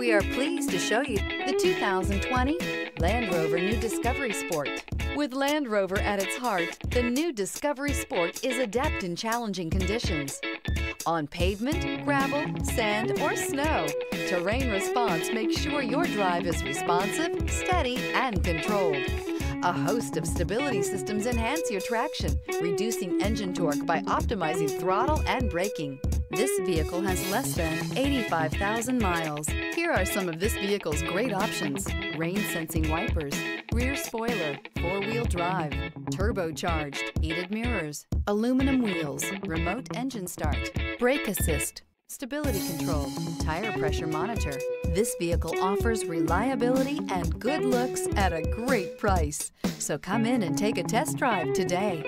We are pleased to show you the 2020 Land Rover New Discovery Sport. With Land Rover at its heart, the new Discovery Sport is adept in challenging conditions. On pavement, gravel, sand, or snow, terrain response makes sure your drive is responsive, steady, and controlled. A host of stability systems enhance your traction, reducing engine torque by optimizing throttle and braking. This vehicle has less than 85,000 miles. Here are some of this vehicle's great options. Rain sensing wipers, rear spoiler, four-wheel drive, turbocharged, heated mirrors, aluminum wheels, remote engine start, brake assist, stability control, tire pressure monitor. This vehicle offers reliability and good looks at a great price. So come in and take a test drive today.